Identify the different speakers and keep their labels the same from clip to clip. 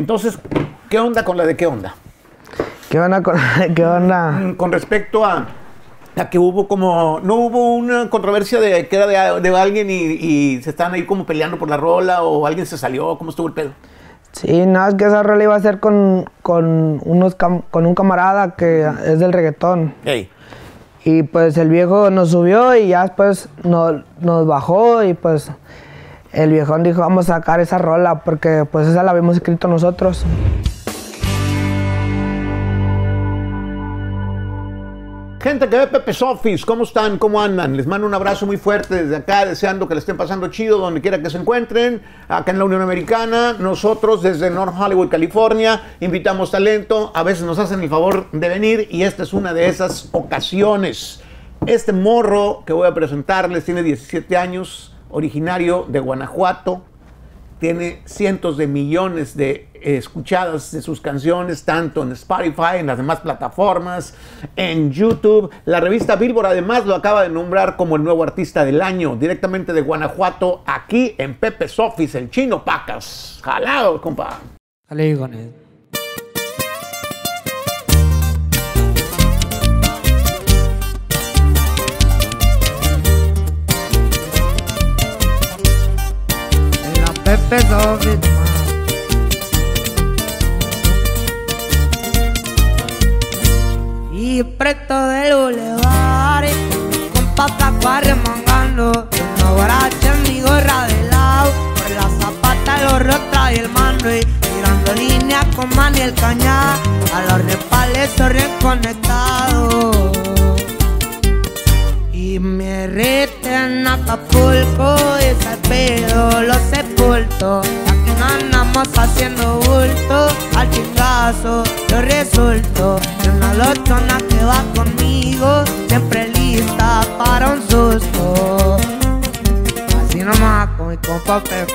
Speaker 1: Entonces, ¿qué onda con la de qué onda?
Speaker 2: ¿Qué onda con qué onda?
Speaker 1: Mm, Con respecto a, a que hubo como, no hubo una controversia de que era de, de alguien y, y se estaban ahí como peleando por la rola o alguien se salió, ¿cómo estuvo el pedo?
Speaker 2: Sí, nada, es que esa rola iba a ser con, con, unos cam- con un camarada que es del reggaetón.
Speaker 1: Ey.
Speaker 2: Y pues el viejo nos subió y ya después nos, nos bajó y pues el viejón dijo vamos a sacar esa rola porque pues esa la habíamos escrito nosotros.
Speaker 1: Gente que ve Pepe Office, ¿cómo están? ¿Cómo andan? Les mando un abrazo muy fuerte desde acá, deseando que le estén pasando chido donde quiera que se encuentren. Acá en la Unión Americana, nosotros desde North Hollywood, California, invitamos talento. A veces nos hacen el favor de venir y esta es una de esas ocasiones. Este morro que voy a presentarles tiene 17 años, originario de Guanajuato, tiene cientos de millones de escuchadas de sus canciones, tanto en Spotify, en las demás plataformas, en YouTube. La revista Billboard además lo acaba de nombrar como el nuevo artista del año, directamente de Guanajuato, aquí en Pepe's Office, el chino Pacas. Jalado, compa.
Speaker 2: Con Soviet,
Speaker 3: Y preto del bulevar Con patas va remangando Una guaracha en mi gorra de lado Por la zapata los rotra y el mando Y tirando línea con mani el cañá A los respales sorren conectados y me rete en Acapulco ese pedo lo sepulto Ya que andamos haciendo bulto Al chingazo yo resulto. De una lochona que va conmigo Siempre lista para un susto. Así nomás con mi compa Pepe.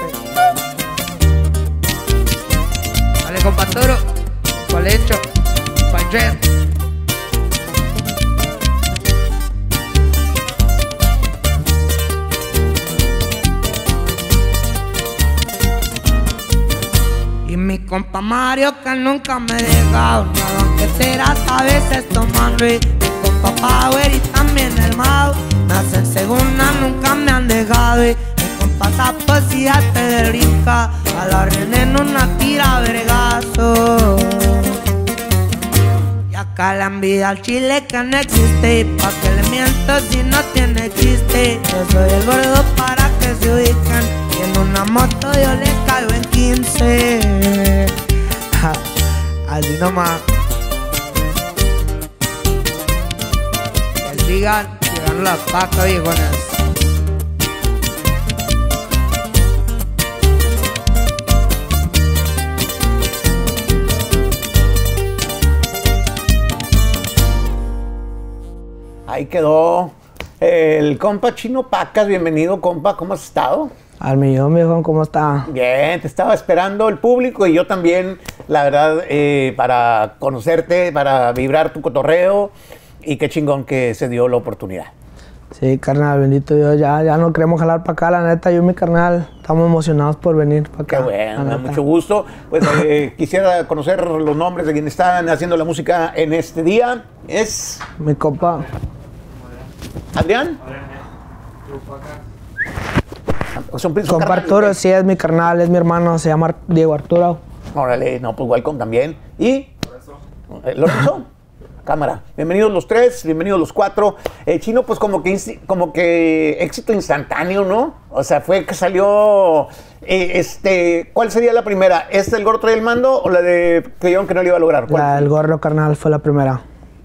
Speaker 3: Dale compa Toro, compa Lecho, compa Mario que nunca me ha dejado Una banquetera a veces tomando Y mi compa Power y también el Mau Me hacen segunda, nunca me han dejado. Y mi compa Zapo si te brinca A la René en una tira vergazo. Y acá la envidia al chile que no existe Y pa' que le miento si no tiene chiste. Yo soy el gordo para que se ubiquen Y en una moto yo les Que sigan, pacas viejonas
Speaker 1: Ahí quedó el compa chino Pacas. Bienvenido, compa. ¿Cómo has estado?
Speaker 2: Al millón, viejón, ¿cómo está?
Speaker 1: Bien, te estaba esperando el público y yo también, la verdad, eh, para conocerte, para vibrar tu cotorreo y qué chingón que se dio la oportunidad.
Speaker 2: Sí, carnal, bendito Dios, ya, ya no queremos jalar para acá, la neta, yo y mi carnal, estamos emocionados por venir para acá.
Speaker 1: Qué bueno, me da mucho gusto. Pues eh, quisiera conocer los nombres de quienes están haciendo la música en este día. Es
Speaker 2: Mi compa,
Speaker 1: Adrián. Son son
Speaker 2: compa
Speaker 1: carnales,
Speaker 2: Arturo,
Speaker 1: güey.
Speaker 2: sí, es mi carnal, es mi hermano, se llama Diego Arturo.
Speaker 1: Órale, no, pues welcome también. ¿Y? Eh, Lorenzo. Cámara. Bienvenidos los tres, bienvenidos los cuatro. Eh, Chino, pues como que, como que éxito instantáneo, ¿no? O sea, fue que salió, eh, este, ¿cuál sería la primera? ¿Esta del gordo trae el mando o la de creyeron que no lo iba a lograr? ¿Cuál?
Speaker 2: La del gorro, carnal, fue la primera.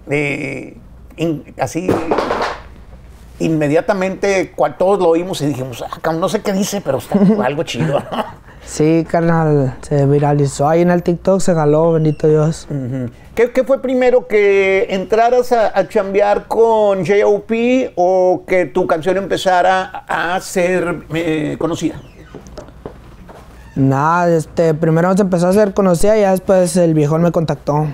Speaker 1: Eh, in- así, inmediatamente, todos lo oímos y dijimos, ah, no sé qué dice, pero está algo chido.
Speaker 2: Sí, carnal, se viralizó ahí en el TikTok, se jaló, bendito Dios.
Speaker 1: ¿Qué, qué fue primero, que entraras a, a chambear con J.O.P. o que tu canción empezara a ser eh, conocida?
Speaker 2: Nada, este, primero se empezó a hacer conocida y ya después el viejón me contactó.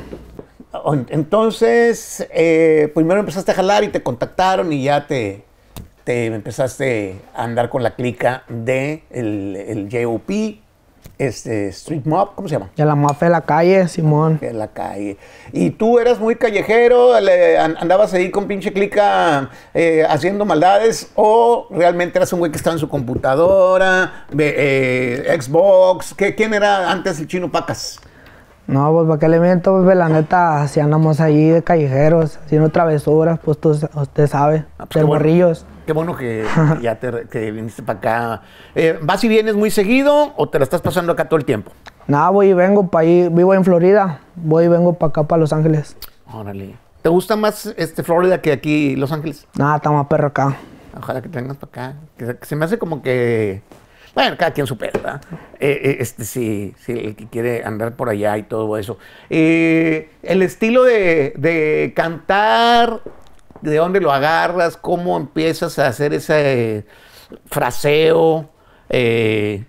Speaker 1: Entonces, eh, primero empezaste a jalar y te contactaron y ya te, te empezaste a andar con la clica de el, el J.O.P. este, Street Mob, ¿cómo se llama?
Speaker 3: A la mafia de la calle, Simón.
Speaker 1: En la calle. Y tú eras muy callejero, le- an- andabas ahí con pinche clica eh, haciendo maldades, o realmente eras un güey que estaba en su computadora, eh, Xbox. ¿Qué, ¿Quién era antes el chino Pacas?
Speaker 3: No, pues para qué le miento, pues la neta, así andamos ahí de callejeros, haciendo travesuras, pues tú, usted sabe,
Speaker 1: Ah, pues,
Speaker 3: de
Speaker 1: qué bueno.
Speaker 3: morrillos.
Speaker 1: Qué bueno que ya te, que viniste para acá. Eh, ¿Vas y vienes muy seguido o te la estás pasando acá todo el tiempo?
Speaker 3: Nada, voy y vengo para ahí, vivo en Florida, voy y vengo para acá, para Los Ángeles.
Speaker 1: Órale. ¿Te gusta más este Florida que aquí Los Ángeles?
Speaker 3: Nada, está más perro acá.
Speaker 1: Ojalá que te vengas para acá. Que se me hace como que. Bueno, cada quien su pedo, ¿verdad? Eh, eh, este sí, sí, el que quiere andar por allá y todo eso. Eh, el estilo de, de cantar, ¿de dónde lo agarras? ¿Cómo empiezas a hacer ese fraseo? Eh,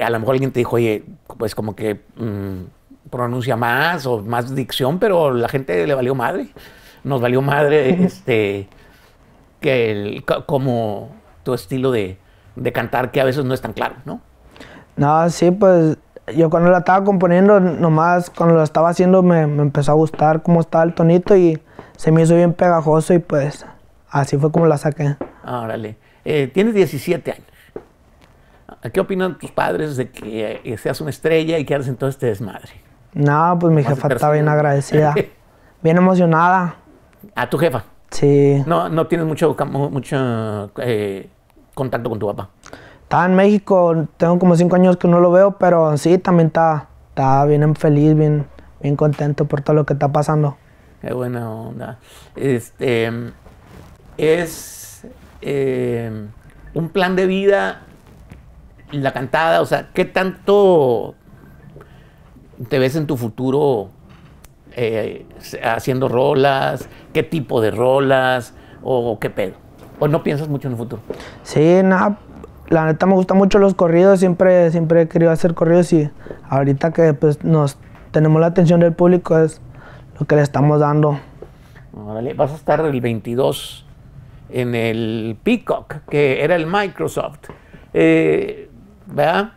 Speaker 1: a lo mejor alguien te dijo, oye, pues como que mm, pronuncia más o más dicción, pero la gente le valió madre. Nos valió madre este que el- co- como tu estilo de, de cantar que a veces no es tan claro, ¿no?
Speaker 3: No, sí, pues yo cuando la estaba componiendo, nomás cuando lo estaba haciendo me, me empezó a gustar cómo estaba el tonito y se me hizo bien pegajoso y pues así fue como la saqué.
Speaker 1: Órale. Eh, tienes 17 años. ¿Qué opinan tus padres de que eh, seas una estrella y que hagas en todo este desmadre?
Speaker 3: No, pues mi jefa está bien agradecida, bien emocionada.
Speaker 1: A tu jefa.
Speaker 3: Sí,
Speaker 1: No, no tienes mucho, mucho eh, contacto con tu papá.
Speaker 3: estaba en México, tengo como cinco años que no lo veo, pero sí, también está, está bien feliz, bien, bien contento por todo lo que está pasando.
Speaker 1: Qué buena onda. Este, es eh, un plan de vida la cantada, o sea, ¿qué tanto te ves en tu futuro eh, haciendo rolas? ¿Qué tipo de rolas? ¿O qué pedo? ¿O no piensas mucho en el futuro?
Speaker 3: Sí, nada, la neta me gustan mucho los corridos, siempre, siempre he querido hacer corridos y ahorita que pues nos tenemos la atención del público es lo que le estamos dando.
Speaker 1: Órale, vas a estar el 22 en el Peacock, que era el Microsoft. Eh, ¿Verdad?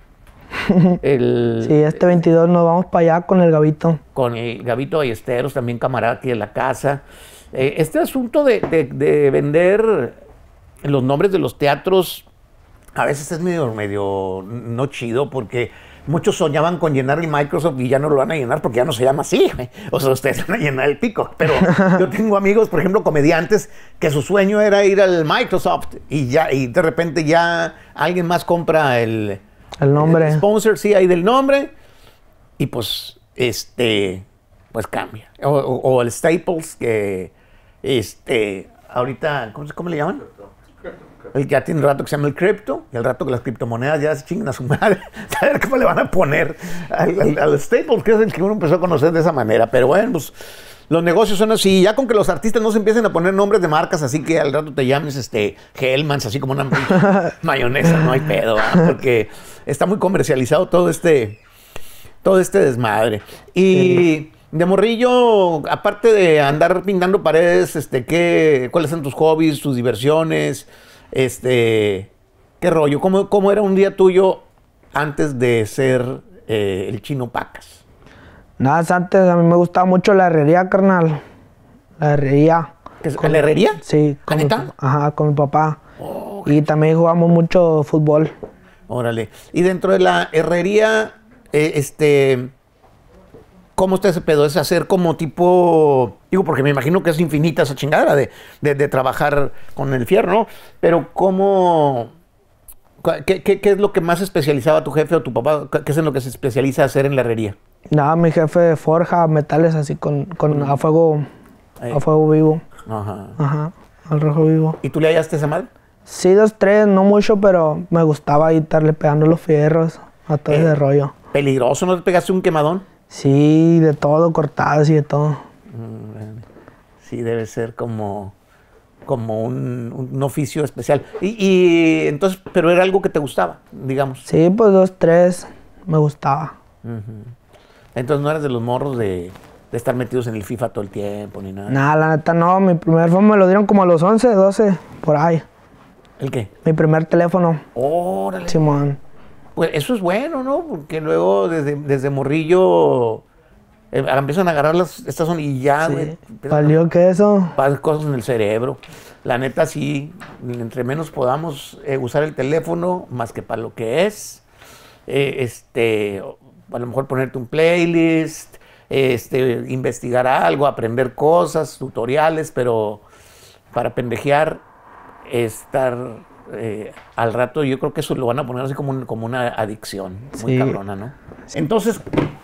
Speaker 1: El,
Speaker 3: Sí, este 22 nos vamos para allá con el Gabito.
Speaker 1: con el Gabito Ballesteros, también camarada aquí de la casa. Eh, este asunto de, de- de vender los nombres de los teatros a veces es medio, medio no chido porque muchos soñaban con llenar el Microsoft y ya no lo van a llenar porque ya no se llama así. güey. O sea, ustedes van a llenar el pico. Pero yo tengo amigos, por ejemplo, comediantes, que su sueño era ir al Microsoft y ya y de repente ya alguien más compra el,
Speaker 3: El nombre.
Speaker 1: el sponsor, sí, ahí del nombre. Y pues, este, pues cambia. O, o- o el Staples, que, este, ahorita, ¿cómo, se- cómo le llaman? El que ya tiene un rato que se llama el cripto, y el rato que las criptomonedas ya se chingan a su madre. A ver cómo le van a poner al, al- al Staples, que es el que uno empezó a conocer de esa manera. Pero bueno, pues los negocios son así. Ya con que los artistas no se empiecen a poner nombres de marcas, así que al rato te llames este Hellmans, así como una mayonesa, no hay pedo, ¿verdad? porque está muy comercializado todo este, todo este desmadre. Y de morrillo, aparte de andar pintando paredes, este, ¿qué, ¿cuáles son tus hobbies, tus diversiones? Este, ¿qué rollo? ¿Cómo, cómo era un día tuyo antes de ser eh, el chino Pacas?
Speaker 3: Nada, antes a mí me gustaba mucho la herrería, carnal. La herrería.
Speaker 1: ¿Qué es- ¿La herrería?
Speaker 3: Sí,
Speaker 1: ¿Ah,
Speaker 3: con mi, ajá, con mi papá. Y también jugamos mucho fútbol.
Speaker 1: Órale. Y dentro de la herrería, eh, este, ¿cómo está ese pedo? Es hacer como tipo, digo, porque me imagino que es infinita esa chingadera de, de- de trabajar con el fierro, ¿no? Pero ¿cómo, qué, qué- qué es lo que más especializaba tu jefe o tu papá? ¿Qué es en lo que se especializa hacer en la herrería?
Speaker 3: Nada, mi jefe forja metales así con, con a fuego,
Speaker 1: Ahí.
Speaker 3: a fuego vivo.
Speaker 1: Ajá.
Speaker 3: Ajá, al rojo vivo.
Speaker 1: ¿Y tú le hallaste esa madre?
Speaker 3: Sí, dos, tres, no mucho, pero me gustaba ahí estarle pegando los fierros a todo
Speaker 1: Eh.
Speaker 3: ese rollo.
Speaker 1: ¿Peligroso? ¿No te pegaste un quemadón?
Speaker 3: Sí, de todo, cortadas y de todo.
Speaker 1: Sí, debe ser como, como un, un oficio especial. Y, y entonces, pero era algo que te gustaba, digamos.
Speaker 3: Sí, pues dos, tres, me gustaba.
Speaker 1: Entonces no eres de los morros de, de estar metidos en el FIFA todo el tiempo ni nada.
Speaker 3: Nada, la neta no, mi primer phone me lo dieron como a los 11, 12, por ahí.
Speaker 1: ¿El qué?
Speaker 3: Mi primer teléfono,
Speaker 1: Órale.
Speaker 3: Simón.
Speaker 1: Pues eso es bueno, ¿no? Porque luego desde, desde morrillo eh, empiezan a agarrar las, estas son y ya,
Speaker 3: Sí.
Speaker 1: güey.
Speaker 3: ¿Valió que eso?
Speaker 1: cosas en el cerebro. La neta, sí, entre menos podamos eh, usar el teléfono, más que para lo que es, eh, este, a lo mejor ponerte un playlist, este, investigar algo, aprender cosas, tutoriales, pero para pendejear, estar eh, al rato, yo creo que eso lo van a poner así como, un- como una adicción, muy
Speaker 3: Sí.
Speaker 1: cabrona, ¿no? Entonces,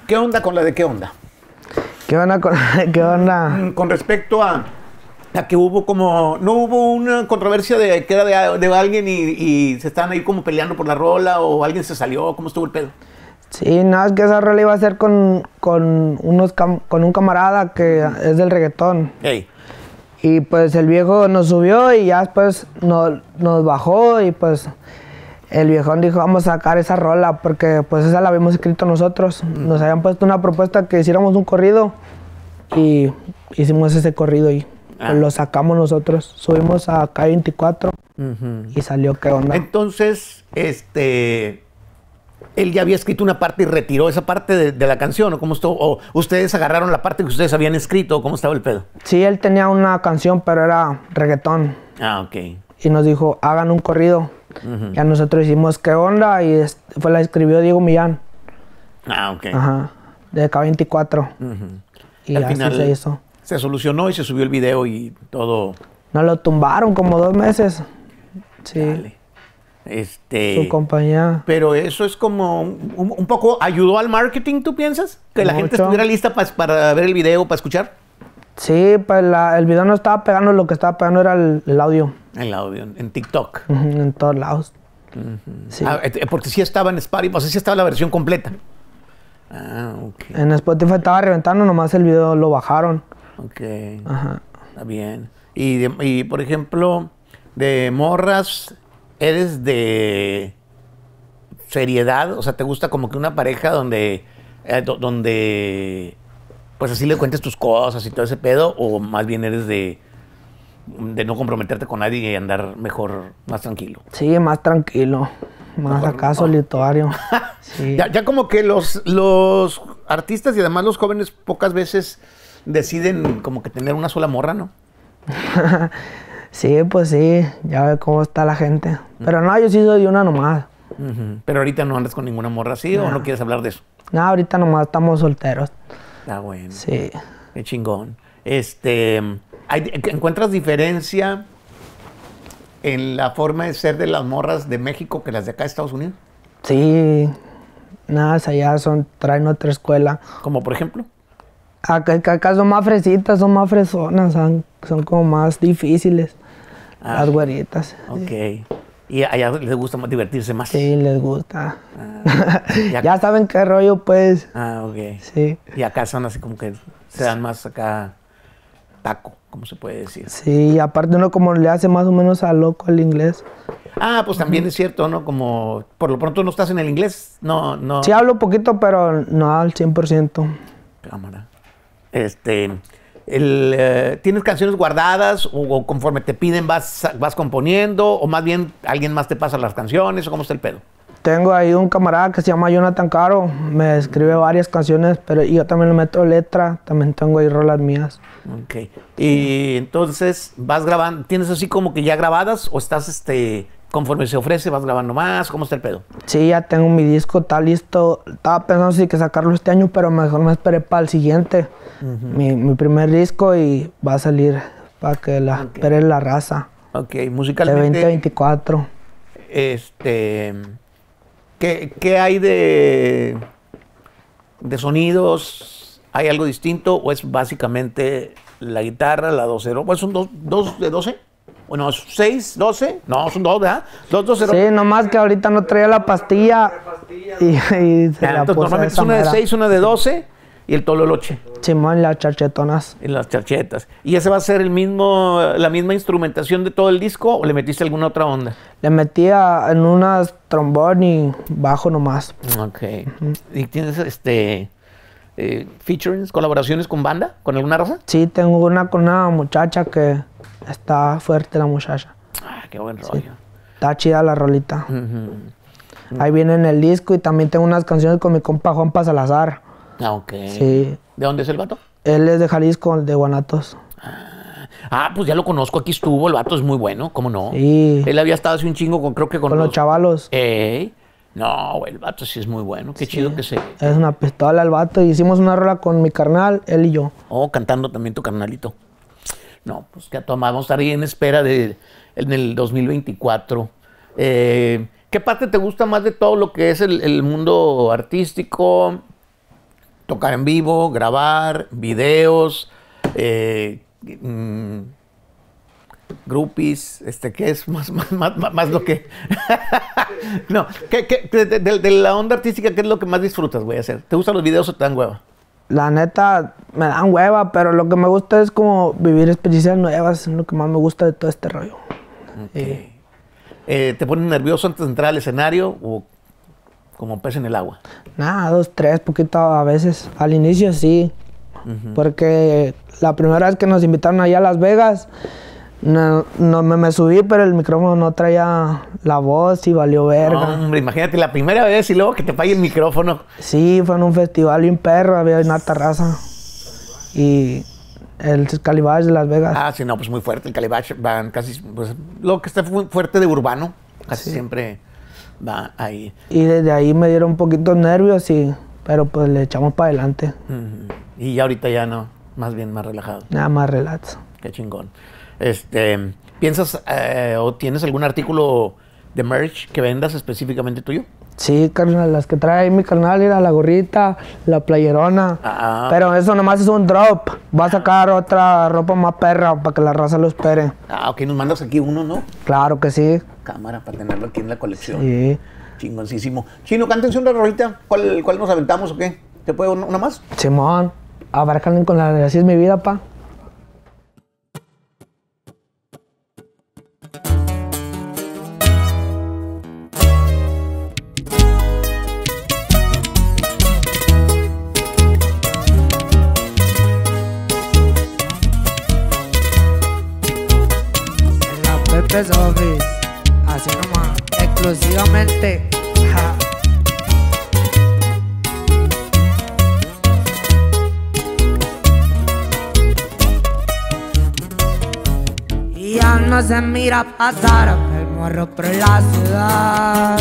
Speaker 1: ¿qué onda con la de qué onda?
Speaker 3: ¿Qué onda con qué onda?
Speaker 1: Mm, con respecto a, a que hubo como, no hubo una controversia de que era de, de alguien y, y se estaban ahí como peleando por la rola o alguien se salió, ¿cómo estuvo el pedo?
Speaker 3: Sí, nada, es que esa rola iba a ser con, con, unos cam- con un camarada que es del reggaetón.
Speaker 1: Ey,
Speaker 3: Y pues el viejo nos subió y ya después nos, nos bajó y pues el viejón dijo vamos a sacar esa rola porque pues esa la habíamos escrito nosotros. Nos habían puesto una propuesta que hiciéramos un corrido y hicimos ese corrido y
Speaker 1: Ah.
Speaker 3: lo sacamos nosotros. Subimos a K24 y salió qué onda.
Speaker 1: Entonces, este, él ya había escrito una parte y retiró esa parte de, de la canción, ¿o cómo estuvo? ¿O ustedes agarraron la parte que ustedes habían escrito, o cómo estaba el pedo?
Speaker 3: Sí, él tenía una canción pero era reggaetón.
Speaker 1: Ah, ok.
Speaker 3: y nos dijo, hagan un corrido. Ya nosotros hicimos qué onda y fue la escribió Diego Millán,
Speaker 1: Ah, ok.
Speaker 3: ajá, de K24. Y
Speaker 1: Al
Speaker 3: así
Speaker 1: final
Speaker 3: se hizo.
Speaker 1: se solucionó y se subió el video y todo.
Speaker 3: Nos lo tumbaron como dos meses. Sí,
Speaker 1: Dale. Este.
Speaker 3: su compañía.
Speaker 1: Pero eso es como un, un poco ayudó al marketing, ¿tú piensas? Que la gente estuviera lista pa- para ver el video, para escuchar
Speaker 3: Sí, pues la- el video no estaba pegando, lo que estaba pegando era el, el audio
Speaker 1: el audio en, TikTok.
Speaker 3: en todos lados. Sí.
Speaker 1: Ah, eh, porque sí estaba en Spotify, o sea, sí estaba la versión completa. Ah, ok.
Speaker 3: En Spotify estaba reventando, nomás el video lo bajaron.
Speaker 1: Ok.
Speaker 3: Ajá.
Speaker 1: Está bien. Y, de- y, por ejemplo, de morras, ¿eres de seriedad? O sea, ¿te gusta como que una pareja donde, eh, do- donde, pues así le cuentes tus cosas y todo ese pedo? ¿O más bien eres de, de no comprometerte con nadie y andar mejor, más tranquilo?
Speaker 3: Sí, más tranquilo, más acá solitario. Sí.
Speaker 1: Ya, ya como que los, los artistas y además los jóvenes pocas veces deciden como que tener una sola morra, ¿no?
Speaker 3: Sí, pues sí, ya ve cómo está la gente. Pero no, yo sí soy una nomás.
Speaker 1: Ujú. Pero ahorita no andas con ninguna morra así o no quieres hablar de eso.
Speaker 3: No, ahorita nomás estamos solteros.
Speaker 1: Está bueno.
Speaker 3: Sí.
Speaker 1: Qué chingón. Este, ¿hay- ¿encuentras diferencia en la forma de ser de las morras de México que las de acá de Estados Unidos?
Speaker 3: Sí. Nada, allá son, traen otra escuela.
Speaker 1: Como por ejemplo.
Speaker 3: Acá, acá- acá son más fresitas, son más fresonas, son, son como más difíciles.
Speaker 1: Ah.
Speaker 3: Las güeritas.
Speaker 1: Ok. Y allá les gusta más divertirse más.
Speaker 3: Sí, les gusta.
Speaker 1: Ya-
Speaker 3: ya saben qué rollo, pues.
Speaker 1: Ah, ok.
Speaker 3: Sí.
Speaker 1: Y acá son así como que se dan más acá taco, como se puede decir.
Speaker 3: Sí, y aparte uno como le hace más o menos a loco al inglés.
Speaker 1: Ah, pues también es cierto, ¿no? Como por lo pronto no estás en el inglés. No, no.
Speaker 3: Sí hablo poquito, pero no al 100%.
Speaker 1: Cámara. Este, el, eh, ¿tienes canciones guardadas o, o conforme te piden vas, vas componiendo o más bien alguien más te pasa las canciones o cómo está el pedo?
Speaker 3: Tengo ahí un camarada que se llama Jonathan Caro, me escribe varias canciones, pero yo también le meto letra, también tengo ahí rolas mías.
Speaker 1: Ok. Y entonces vas grabando, ¿tienes así como que ya grabadas o estás este conforme se ofrece vas grabando más? ¿Cómo está el pedo?
Speaker 3: Sí, ya tengo mi disco, está listo. Estaba pensando si que sacarlo este año, pero mejor me esperé para el siguiente. mi, mi primer disco y va a salir para que la espere la raza.
Speaker 1: Ok,
Speaker 3: De
Speaker 1: musicalmente.
Speaker 3: 2024.
Speaker 1: Este, ¿qué, qué hay de, de sonidos? ¿Hay algo distinto o es básicamente la guitarra, la 2-0? Pues son dos, dos de 12. Bueno, 6, 12. No, son dos, ¿verdad? Dos 2
Speaker 3: Sí, nomás que ahorita no traía la pastilla y, y se la
Speaker 1: Entonces, normalmente es una de. 6, una de 12 y el tololoche
Speaker 3: Simón, las charchetonas.
Speaker 1: en las charchetas. ¿Y ese va a ser el mismo, la misma instrumentación de todo el disco o le metiste alguna otra onda?
Speaker 3: Le metía en unas trombón y bajo nomás.
Speaker 1: Ok. ¿Y tienes este eh, featurings, colaboraciones con banda, con alguna raza?
Speaker 3: Sí, tengo una con una muchacha que está fuerte la muchacha.
Speaker 1: Ah, qué buen rollo.
Speaker 3: Está chida la rolita. Ahí viene en el disco y también tengo unas canciones con mi compa Juanpa Salazar.
Speaker 1: Ah, ok.
Speaker 3: Sí.
Speaker 1: ¿De dónde es el vato?
Speaker 3: Él es de Jalisco, de Guanatos.
Speaker 1: Ah, pues ya lo conozco, aquí estuvo, el vato es muy bueno, ¿cómo no?
Speaker 3: Sí.
Speaker 1: Él había estado hace un chingo con, creo que con,
Speaker 3: Con los chavalos.
Speaker 1: Ey. No, güey, el vato sí es muy bueno. Qué chido que se.
Speaker 3: Es una pistola el vato. Hicimos una rola con mi carnal, él y yo.
Speaker 1: Oh, cantando también tu carnalito. No, pues que a estar ahí en espera de en el 2024. Eh, ¿Qué parte te gusta más de todo lo que es el, el mundo artístico? Tocar en vivo, grabar, videos, eh, mm, groupies, este, ¿qué es más, más, más, más- lo que... no, ¿qué, qué- de, de- de la onda artística, ¿qué es lo que más disfrutas, güey, hacer? ¿Te gustan los videos o te dan hueva?
Speaker 3: La neta, me dan hueva, pero lo que me gusta es como vivir experiencias nuevas. Es lo que más me gusta de todo este rollo.
Speaker 1: Eh, ¿Te pones nervioso antes de entrar al escenario o como pez en el agua?
Speaker 3: Nada, dos, tres, poquito a veces. Al inicio sí. Porque la primera vez que nos invitaron allá a Las Vegas, no, no me, me subí, pero el micrófono no traía la voz y valió verga.
Speaker 1: hombre, imagínate la primera vez y luego que te falle el micrófono.
Speaker 3: Sí, fue en un festival bien perro, había una terraza. Y el Calibash de Las Vegas.
Speaker 1: Ah, sí, no, pues muy fuerte. El Calibash van casi, pues, lo que está fu- fuerte de urbano, casi siempre va ahí.
Speaker 3: Y desde ahí me dieron un poquito de nervios, y, pero pues le echamos para adelante.
Speaker 1: Y ya ahorita ya no, más bien más relajado.
Speaker 3: Nada más relax.
Speaker 1: Qué chingón. Este, ¿piensas eh, o tienes algún artículo de merch que vendas específicamente tuyo?
Speaker 3: Sí, carnal, las que trae mi carnal era la gorrita, la playerona.
Speaker 1: Ah.
Speaker 3: Pero eso nomás es un drop. Va a sacar otra ropa más perra para que la raza lo espere.
Speaker 1: Ah, ok, nos mandas aquí uno, ¿no?
Speaker 3: Claro que sí.
Speaker 1: Cámara para tenerlo aquí en la colección.
Speaker 3: Sí.
Speaker 1: Chingoncísimo. Chino, cántense una rolita. ¿Cuál, ¿Cuál nos aventamos o qué? ¿Te puedo una más?
Speaker 3: Simón, abarcan con la de así es mi vida, pa.
Speaker 4: Se mira pasar el morro por la ciudad.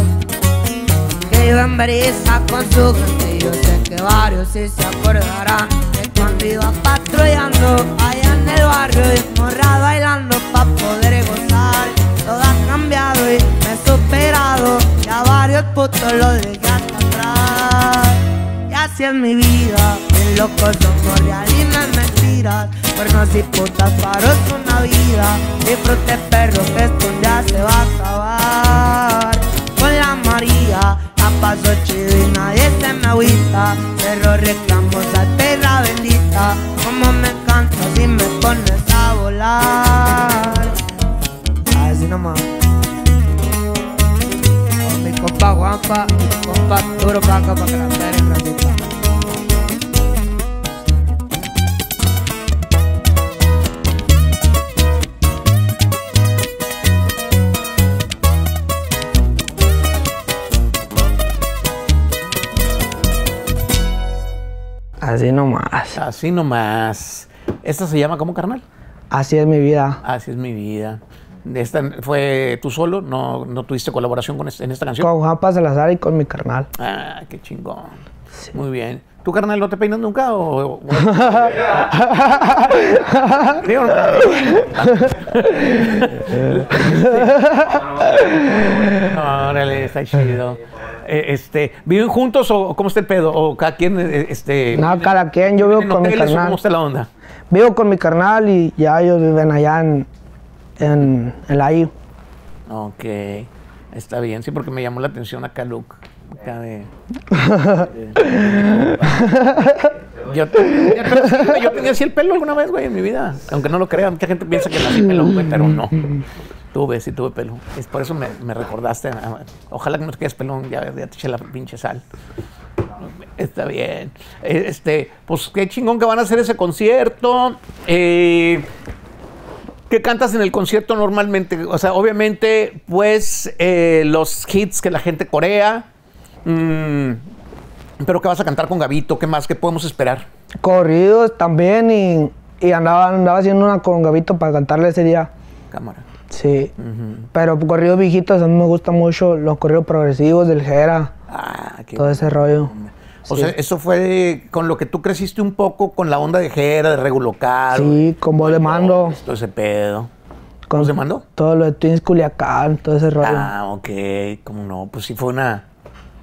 Speaker 4: Que iba en brisa con su gente, yo sé que varios sí se acordarán de cuando iba patrullando allá en el barrio y morra bailando pa' poder gozar. Todo ha cambiado y me he superado, ya varios putos lo dejé hasta atrás. Y así es mi vida, bien locos somos real y es mentiras. Cuernos y putas paros una vida, disfrute perro que esto día se va a acabar. Con la María, la paso chido y nadie se me agüita. Pero reclamos a tierra bendita, como me encanta si me pones a volar. Así nomás. Con mi compa Juanpa, mi compa Duro para que la
Speaker 3: Así nomás.
Speaker 1: Así nomás. ¿Esta se llama cómo, carnal?
Speaker 3: Así es mi vida.
Speaker 1: Así es mi vida. ¿Esta fue tú solo? ¿No, no tuviste colaboración con este- en esta canción?
Speaker 3: Con Juanpa Salazar y con mi carnal.
Speaker 1: Ah, qué chingón. Muy bien. ¿Tu carnal no te peinas nunca? O, o- no. Órale, está chido. Eh, Este, ¿Viven juntos o cómo está el pedo? ¿O cada quien, eh, este...
Speaker 3: No, cada quien, yo vivo con mi
Speaker 1: hoteles
Speaker 3: carnal.
Speaker 1: ¿Cómo está la onda?
Speaker 3: Vivo con mi carnal y ya ellos viven allá en, en, en la I.
Speaker 1: Ok, está bien. Sí, porque me llamó la atención acá Luke. Acá de... yo, yo tenía así el pelo alguna vez, güey, en mi vida. Aunque no lo crean, mucha gente piensa que nací pelo, güey, pero no. Tuve, sí tuve pelo. Es por eso me, me recordaste. ah, Ojalá que no te quedes pelón, ya, ya te eché la pinche sal. Está bien. Este, pues qué chingón que van a hacer ese concierto. Eh, ¿Qué cantas en el concierto normalmente? O sea, obviamente, pues eh, los hits que la gente corea. mm, pero ¿qué vas a cantar con Gavito? ¿Qué más? ¿Qué podemos esperar?
Speaker 3: Corridos también y, y andaba, andaba haciendo una con Gavito para cantarle ese día.
Speaker 1: Cámara.
Speaker 3: Sí. Pero corridos viejitos, a mí me gustan mucho los corridos progresivos del Jera,
Speaker 1: Ah, qué
Speaker 3: todo ese rollo.
Speaker 1: O
Speaker 3: Sí.
Speaker 1: sea, eso fue con lo que tú creciste un poco con la onda de Jera, de regulocal.
Speaker 3: Sí, con voz de mando,
Speaker 1: Todo ese pedo.
Speaker 3: con
Speaker 1: voz de mando?
Speaker 3: todo lo de Twins Culiacán, todo ese rollo.
Speaker 1: Ah, ok, cómo no. Pues sí fue una.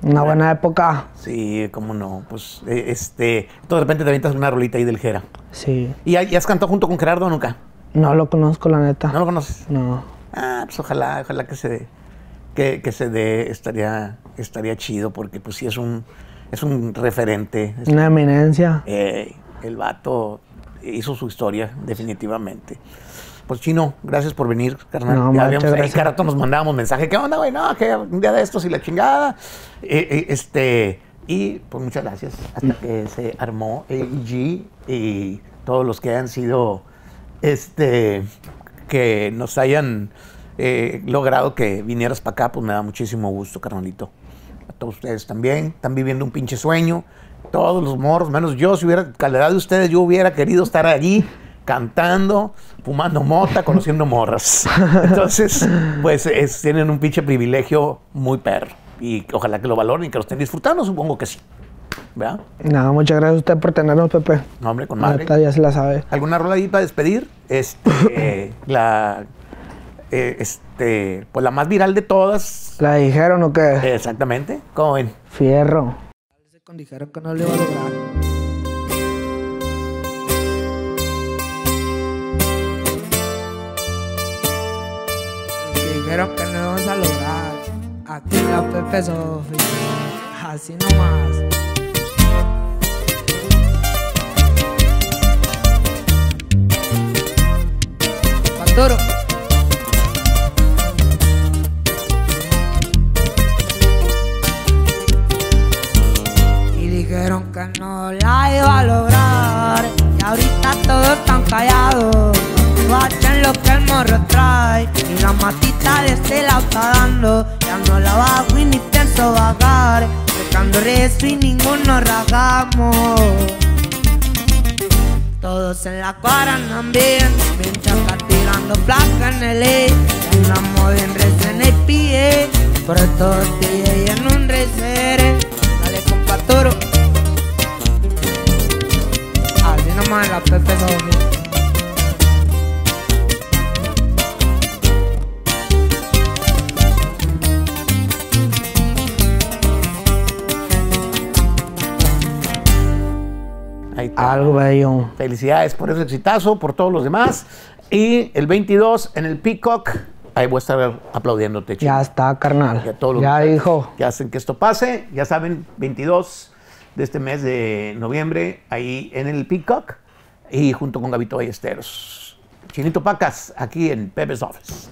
Speaker 3: Una buena época.
Speaker 1: Sí, cómo no. Pues eh, este. tú de repente te avientas una rolita ahí del Jera.
Speaker 3: Sí.
Speaker 1: ¿Y ya has cantado junto con Gerardo o nunca?
Speaker 3: No lo conozco, la neta.
Speaker 1: ¿No lo conoces?
Speaker 3: No.
Speaker 1: Ah, pues ojalá, ojalá que se dé. Que, que se dé, estaría, estaría chido, porque pues sí es un, es un referente. Es-
Speaker 3: Una eminencia.
Speaker 1: eh, el vato hizo su historia, definitivamente. Pues Chino, gracias por venir, carnal.
Speaker 3: No,
Speaker 1: ya habíamos, ahí cada rato nos mandábamos mensaje, ¿qué onda, güey? No, que un día de estos y la chingada. Eh, eh, este, y pues muchas gracias. Hasta que se armó AEG y todos los que han sido, este, que nos hayan eh, logrado que vinieras para acá, pues me da muchísimo gusto, carnalito. A todos ustedes también, están viviendo un pinche sueño. Todos los morros, menos yo, si hubiera, edad de ustedes, yo hubiera querido estar allí cantando, fumando mota, conociendo morras. Entonces, pues es- tienen un pinche privilegio muy perro. Y ojalá que lo valoren y que lo estén disfrutando, supongo que sí. ¿Verdad?
Speaker 3: Nada, muchas gracias a usted por tenernos, Pepe.
Speaker 1: No, hombre, con madre.
Speaker 3: ya se la sabe.
Speaker 1: ¿Alguna rola ahí para despedir? Este, la, eh, este, pues la más viral de todas.
Speaker 3: ¿La dijeron o qué?
Speaker 1: Exactamente. ¿Cómo ven?
Speaker 3: Fierro. Dijeron que no lo iba a lograr. Dijeron que no íbamos a lograr. Aquí la Pepe Sofi. Así nomás. Y dijeron que no la iba a lograr. Y ahorita todos están callados. Guachen lo que el morro trae. Y la matita de este la está dando. Ya no la bajo y ni pienso bajar. Dejando rezo y ninguno rajamos. Todos en la cuadra Algo bello.
Speaker 1: Felicidades por ese exitazo, por todos los demás. Y el 22 en el Peacock, ahí voy a estar aplaudiéndote, chico.
Speaker 3: Ya está, carnal.
Speaker 1: Y a todos
Speaker 3: Ya dijo.
Speaker 1: Que hacen que esto pase. Ya saben, 22 de este mes de noviembre, ahí en el Peacock y junto con Gabito Ballesteros. Chinito Pacas, aquí en Pepe's Office.